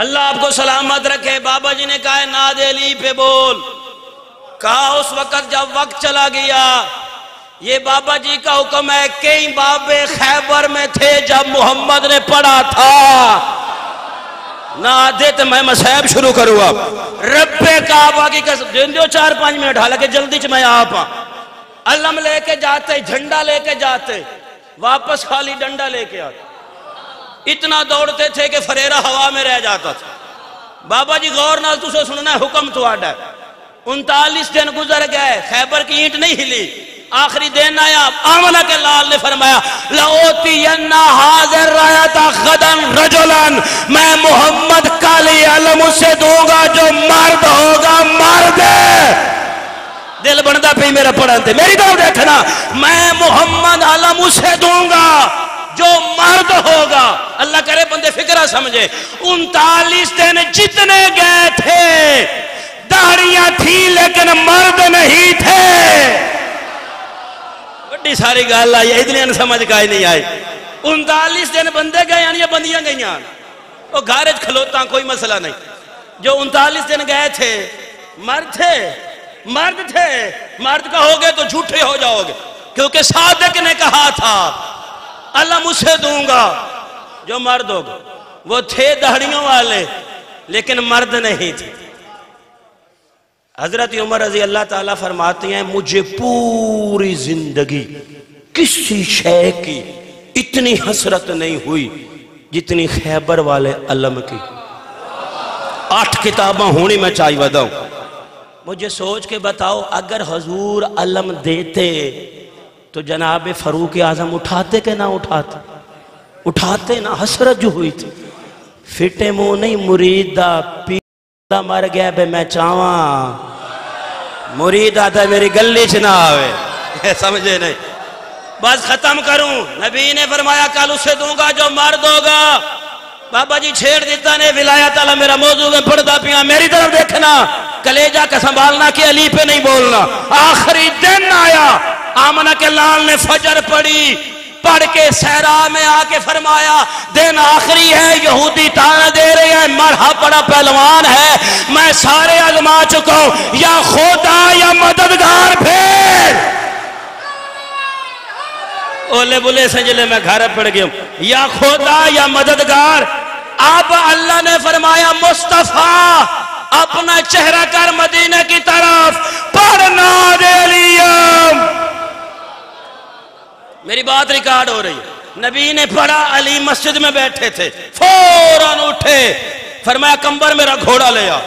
اللہ آپ کو سلامت رکھے۔ بابا جی نے کہا ناد علی پہ بول۔ کہا اس وقت جب وقت چلا گیا، یہ بابا جی کا حکم ہے، کئی بابے خیبر میں تھے جب محمد نے پڑھا تھا۔ نہ آدھے تو میں مسائب شروع کروں اب۔ رب کعبہ کی قسم دین دیو چار پانچ منٹ، حالانکہ جلدی چ میں آپ ہاں۔ علم لے کے جاتے، جھنڈا لے کے جاتے، واپس خالی ڈنڈا لے کے آتے۔ اتنا دوڑتے تھے کہ فریرہ ہوا میں رہ جاتا تھا۔ بابا جی غور نال تو سے سننا ہے، حکم تو آڈا ہے۔ انتالیس دن گزر گئے، خیبر کی اینٹ نہیں ہلی۔ آخری دن آیا آمنہ کے لال نے فرمایا، لَأُوتِيَنَّ حَاضِرْ رَيَتَ غَدًا رَجُلًا۔ میں محمد کالی علم اسے دوں گا جو مرد ہوگا، مرد۔ دل بندہ پہ میرا پڑھن تھے میری طرف دیکھنا، میں محمد علم اسے دوں گا۔ جو مرد ہوگا، اللہ کرے بندے فکرہ سمجھے، انتالیس دن جتنے گئے تھے، داڑیاں تھی لیکن مرد نہیں تھے۔ بڑی ساری گال آئی اتنی ان سمجھ کا ہی نہیں آئی۔ انتالیس دن بندے گئے یعنی یا بندیاں گئی وہ گھارج کھلوتا کوئی مسئلہ نہیں۔ جو انتالیس دن گئے تھے، مرد تھے مرد تھے۔ مرد کا ہوگے تو جھوٹے ہو جاؤ گے کیونکہ صادق نے کہا تھا اللہ مجھے دوں گا۔ جو مرد ہوگا، وہ تھے دہڑیوں والے، لیکن مرد نہیں تھے۔ حضرت عمر رضی اللہ تعالیٰ فرماتی ہیں، مجھے پوری زندگی کسی شے کی اتنی حسرت نہیں ہوئی جتنی خیبر والے علم کی۔ آٹھ کتاباں ہونی میں چاہی ودا ہوں مجھے سوچ کے بتاؤ، اگر حضور علم دیتے تو جناب فروق اعظم اٹھاتے کہ نہ اٹھاتے؟ اٹھاتے نہ، حسرت جو ہوئی تھی۔ فٹے مو نہیں مریدہ پیدہ مر گیا بے میں چاہواں مرید آتا میری گلی چنا آوے۔ سمجھے نہیں۔ بس ختم کروں۔ نبی نے فرمایا، کل اسے دوں گا جو مرد ہوگا بابا جی چھیڑ دیتا نے، ولایت اللہ میرا موضوع میں پڑھتا پیا۔ میری طرف دیکھنا۔ کلیجہ کا سنبھالنا کہ علی پہ نہیں بولنا۔ آخری دن آیا۔ آمنہ کے لال نے فجر پڑی پڑھ کے سہرا میں آ کے فرمایا، دن آخری ہے، یہودی تانا دے رہے ہیں مرحا بڑا پہلوان ہے، میں سارے ازما چکا ہوں، یا خدا یا مددگار پھر۔ اولے بلے سنجلے میں گھر پڑ گیا ہوں، یا خدا یا مددگار۔ اب اللہ نے فرمایا، مصطفیٰ، اپنا چہرہ کر مدینہ کی طرف پڑھنا دے لیم میری بات ریکارڈ ہو رہی ہے۔ نبی نے پڑھا، علی مسجد میں بیٹھے تھے، فوراً اٹھے۔ فرمایا، کمبر میرا گھوڑا لیا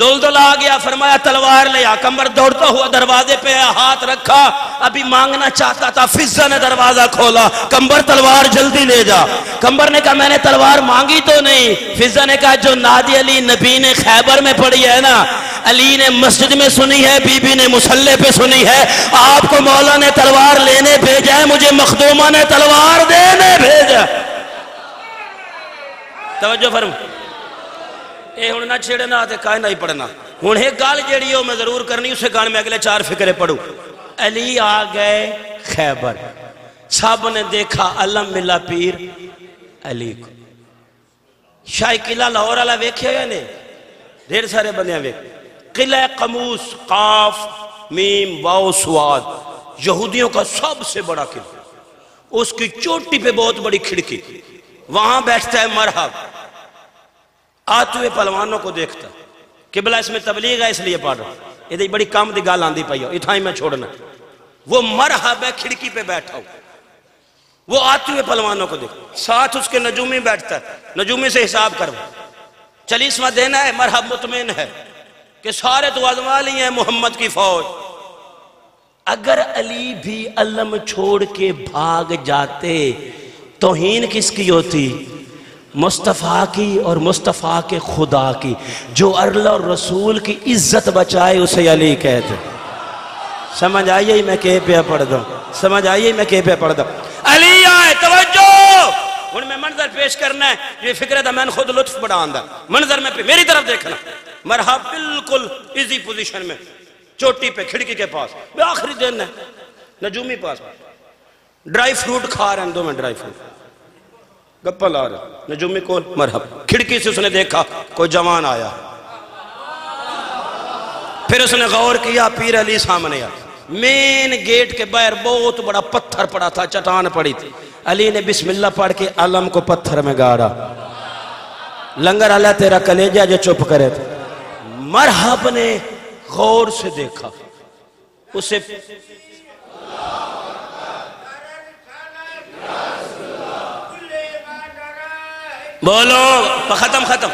دل دل آ گیا، فرمایا، تلوار لیا کمبر دوڑتا ہوا دروازے پہ ہاتھ رکھا۔ ابھی مانگنا چاہتا تھا فضا نے دروازہ کھولا۔ کمبر تلوار جلدی لے جا۔ کمبر نے کہا، میں نے تلوار مانگی تو نہیں۔ فضا نے کہا، جو نادی علی نبی نے خیبر میں پڑھی ہے نا علی نے مسجد میں سنی ہے، بی بی نے مسلح پہ سنی ہے۔ آپ کو مولا نے تلوار لینے بھیجا ہے، مجھے مخدومہ نے تلوار دینے بھیجا توجہ فرم۔ اے ہن نہ چھڑنا تے کائے نہیں پڑھنا۔ ہن ایک گل جیڑی ہو میں ضرور کرنی، اسے گان میں اگلے چار فکرے پڑھوں۔ علی آ گئے خیبر۔ سب نے دیکھا، علم ملا پیر علی کو۔ شاہی قلعہ لاہور والا ویکھے ہوئے نے ڈھیر سارے بندے ویکھ قلعہ قموس قاف، میم، واو، سواد۔ یہودیوں کا سب سے بڑا قلعہ۔ اس کی چوٹی پہ بہت بڑی کھڑکی۔ وہاں بیٹھتا ہے مرحب۔ آتے ہوئے پلوانوں کو دیکھتا۔ قبلہ اس میں تبلیغ ہے، اس لیے پڑھ رہا۔ یہ دی بڑی کام دی گال آندھی پائی ہو۔ اتھائی میں چھوڑنا۔ وہ مرحب ہے، کھڑکی پہ بیٹھا ہو وہ آتے ہوئے پلوانوں کو دیکھتا۔ ساتھ اس کے نجومی بیٹھتا ہے۔ نجومی سے حساب کرو۔ چلیسواں دینا ہے، مرحب مطمئن ہے۔ کہ سارے تو آزما لی ہیں محمد کی فوج۔ اگر علی بھی علم چھوڑ کے بھاگ جاتے، توہین کس کی ہوتی؟ مصطفیٰ کی اور مصطفیٰ کے خدا کی۔ جو ارل اور رسول کی عزت بچائے اسے علی کہتے۔ سمجھ آئیے میں کہے پہ پڑھ دوں۔ سمجھ آئیے میں کہے پہ پڑھ دوں۔ علی آئے، توجہ! ان میں منظر پیش کرنا ہے، یہ فکر تھا میں خود لطف بڑا آندہ منظر میں پہ میری طرف دیکھنا۔ مرحب بالکل ایزی پوزیشن میں، چوٹی پہ، کھڑکی کے پاس۔ آخری دن ہے، نجومی پاس۔ ڈرائی فروٹ کھا رہے ہیں، دو میں ڈرائی فروٹ گپا لا رہا نجومی کون مرحب کھڑکی سے اس نے دیکھا، کوئی جوان آیا۔ پھر اس نے غور کیا، پیر علی سامنے آیا۔ مین گیٹ کے باہر بہت بڑا پتھر پڑا تھا، چٹان پڑی تھی۔ علی نے بسم اللہ پڑھ کے، علم کو پتھر میں گاڑا۔ لنگر اللہ تیرا کلیجہ جو چپ کرے تھے۔ مرحب نے غور سے دیکھا۔ اسے بولو ختم ختم۔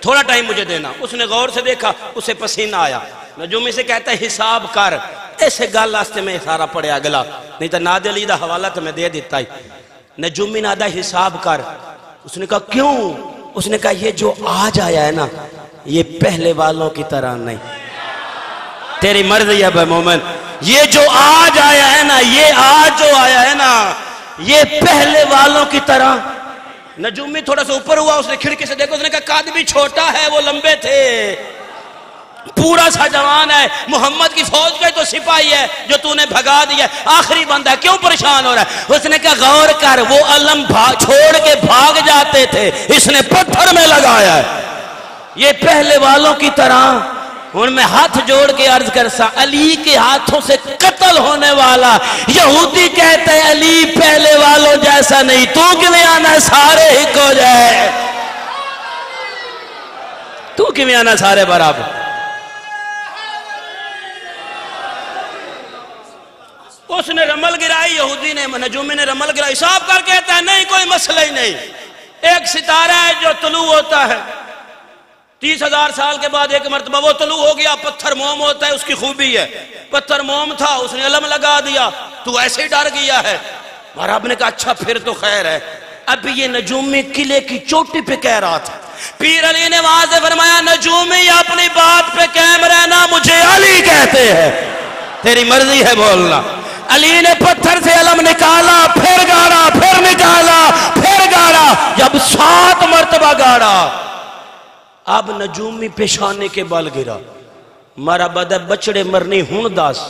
تھوڑا ٹائم مجھے دینا۔ اس نے غور سے دیکھا، اسے پسینہ آیا۔ نجومی سے کہتا ہے، حساب کر۔ ایسے گال لاستے میں سارا پڑے اگلا۔ نہیں تو ناد علی دا حوالہ تو میں دے دیتا ہی۔ نجومی نادہ حساب کر۔ اس نے کہا، کیوں؟ اس نے کہا، یہ جو آج آیا ہے نا یہ پہلے والوں کی طرح نہیں۔ تیری مرضی ہے بے مومن۔ یہ جو آج آیا ہے نا، یہ آج جو آیا ہے نا، یہ پہلے والوں کی طرح۔ نجومی تھوڑا سا اوپر ہوا، اس نے کھڑکی سے دیکھو اس نے کہا، قادمی چھوٹا ہے، وہ لمبے تھے۔ پورا سا جوان ہے، محمد کی فوج کا تو سپاہی ہے، جو تو نے بھگا دیا آخری بندہ ہے، کیوں پریشان ہو رہا ہے؟ اس نے کہا، غور کر، وہ علم چھوڑ کے بھاگ جاتے تھے، اس نے پتھر میں لگایا ہے۔ یہ پہلے والوں کی طرح ان میں ہاتھ جوڑ کے عرض کر سا، علی کے ہاتھوں سے قتل ہونے والا۔ یہودی کہتے ہیں، علی پہلے والوں جیسا نہیں، تو کیویں آنا سارے ہک ہو جائے؟ تو کیویں آنا سارے برابر؟ اس نے رمل گرائی، یہودی نے نجومی نے رمل گرائی۔ صاحب کر کہتا ہے، نہیں، کوئی مسئلہ ہی نہیں۔ ایک ستارہ ہے جو طلوع ہوتا ہے۔ تیس ہزار سال کے بعد ایک مرتبہ وہ طلوع ہو گیا، پتھر موم ہوتا ہے، اس کی خوبی ہے۔ پتھر موم تھا، اس نے علم لگا دیا۔ تو ایسے ہی ڈر گیا ہے۔ رب نے کہا اچھا پھر تو خیر ہے۔ اب یہ نجومی قلعے کی چوٹی پہ کہہ رہا تھا۔ پیر علی نے وہاں سے فرمایا، نجومی اپنی بات پہ قائم رہنا مجھے علی کہتے ہیں۔ تیری مرضی ہے بولنا۔ علی نے پتھر سے علم نکالا، پھر گاڑا، پھر نکالا، پھر گاڑا۔ جب سات مرتبہ گاڑا اب نجومی پیشانے کے بال گرا۔ مارا بدہ بچڑے مرنی ہون داس۔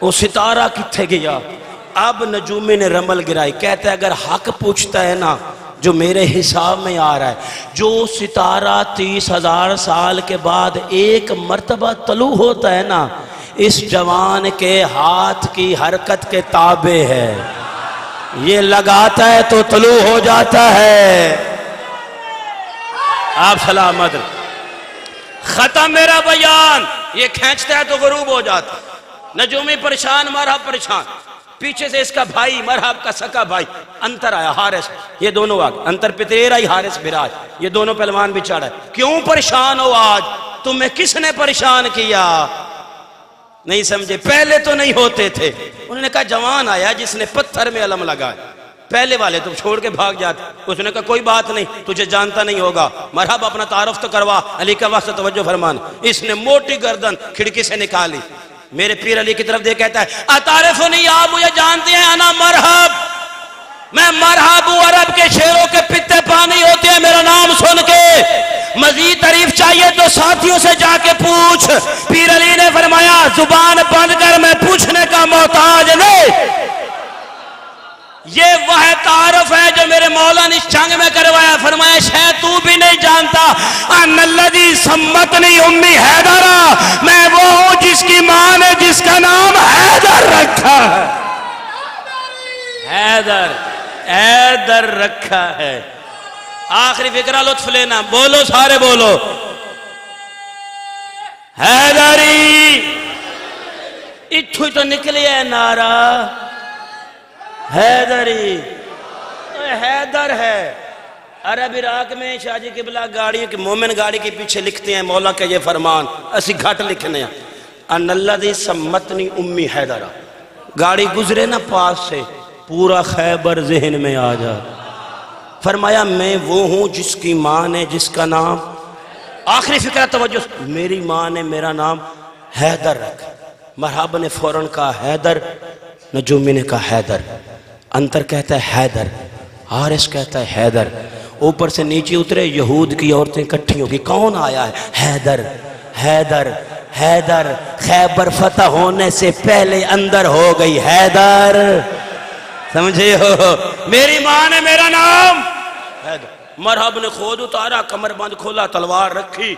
وہ ستارہ کتھے گیا۔ اب نجومی نے رمل گرائی۔ کہتا ہے اگر حق پوچھتا ہے نا، جو میرے حساب میں آ رہا ہے، جو ستارہ تیس ہزار سال کے بعد ایک مرتبہ طلوع ہوتا ہے نا، اس جوان کے ہاتھ کی حرکت کے تابع ہے۔ یہ لگاتا ہے تو طلوع ہو جاتا ہے۔ آپ سلامت ختم میرا بیان۔ یہ کھینچتا ہے تو غروب ہو جاتا نجومی پریشان، مرحب پریشان۔ پیچھے سے اس کا بھائی، مرحب کا سکا بھائی۔ انتر آیا حارس یہ دونوں آگے انتر پتیر آئی حارس براج یہ دونوں پہلوان بھی چڑھا ہے۔ کیوں پریشان ہو آج؟ تمہیں کس نے پریشان کیا؟ نہیں سمجھے۔ پہلے تو نہیں ہوتے تھے۔ انہوں نے کہا جوان آیا جس نے پتھر میں علم لگایا۔ پہلے والے تو چھوڑ کے بھاگ جاتے، اس نے کہا کوئی بات نہیں، تجھے جانتا نہیں ہوگا۔ مرحب، اپنا تعارف تو کروا۔ علی کا واسطہ توجہ فرمان۔ اس نے موٹی گردن کھڑکی سے نکالی۔ میرے پیر علی کی طرف دے کہتا ہے اتارف نہیں آپ مجھے جانتے ہیں، انا مرحب۔ میں مرحب ہوں، عرب کے شیروں کے پتے پانی ہوتے ہیں میرا نام سن کے مزید تعریف چاہیے تو ساتھیوں سے جا کے پوچھ پیر علی نے فرمایا زبان بند کر میں پوچھنے کا محتاج نہیں یہ وہ تعارف ہے جو میرے مولا نے اس جنگ میں کروایا فرمایا شاید تو بھی نہیں جانتا ان اللذی سمتنی امی حیدرہ میں وہ ہوں جس کی ماں نے جس کا نام حیدر رکھا ہے۔ حیدر حیدر رکھا ہے۔ آخری فکرہ لطف لینا، بولو سارے بولو۔ حیدری، اتھو تو نکلی ہے نارا۔ حیدری، حیدر ہے۔ عرب عراق میں شاہ جی قبلہ گاڑی کی مومن گاڑی کے پیچھے لکھتے ہیں، مولا کے یہ فرمان، اسی گھٹ لکھنے ہیں۔ ان اللہ دی سمتنی امی حیدرہ گاڑی گزرے نا پاس سے، پورا خیبر ذہن میں آ جا۔ فرمایا، میں وہ ہوں جس کی ماں نے جس کا نام، آخری فکرہ توجہ، میری ماں نے میرا نام حیدر رکھا مرحب نے فوراں کہا، حیدر۔ نجومی نے کہا، حیدر۔ انتر کہتا ہے، حیدر۔ حارس کہتا ہے، حیدر۔ اوپر سے نیچے اترے، یہود کی عورتیں کٹھی ہوگی کون آیا ہے؟ حیدر حیدر حیدر، خیبر فتح ہونے سے پہلے اندر ہو گئی حیدر۔ سمجھے ہو؟ میری ماں نے میرا نام۔ مرحب نے خود اتارا، کمر بند کھولا، تلوار رکھی۔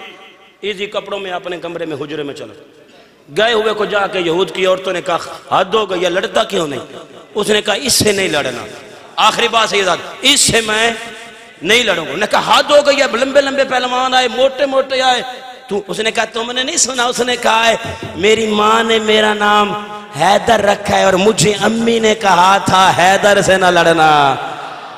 ایزی کپڑوں میں اپنے کمرے میں حجرے میں چلا گئے ہوئے کو جا کے یہود کی عورتوں نے کہا، حد ہو گئی لڑتا کیوں نہیں؟ اس نے کہا، اس سے نہیں لڑنا۔ آخری بات سے یہ اس سے میں نہیں لڑوں گا۔ نے کہا، حد ہو گئی ہے، لمبے لمبے پہلوان آئے، موٹے موٹے آئے۔ تو اس نے کہا، تم نے نہیں سنا، اس نے کہا ہے، میری ماں نے میرا نام حیدر رکھا ہے اور مجھے امی نے کہا تھا حیدر سے نہ لڑنا۔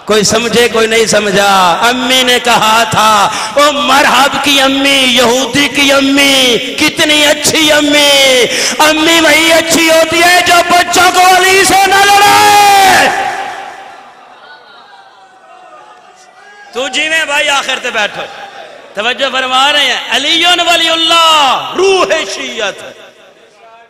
کوئی سمجھے، کوئی نہیں سمجھا۔ امی نے کہا تھا، او مرحب کی امی، یہودی کی امی، کتنی اچھی امی۔ امی وہی اچھی ہوتی ہے جو بچوں کو علی سے نہ لڑے۔ تو جی میں بھائی آخر تے بیٹھو۔ توجہ فرما رہے ہیں۔ علی ولی اللہ، روح شیعت۔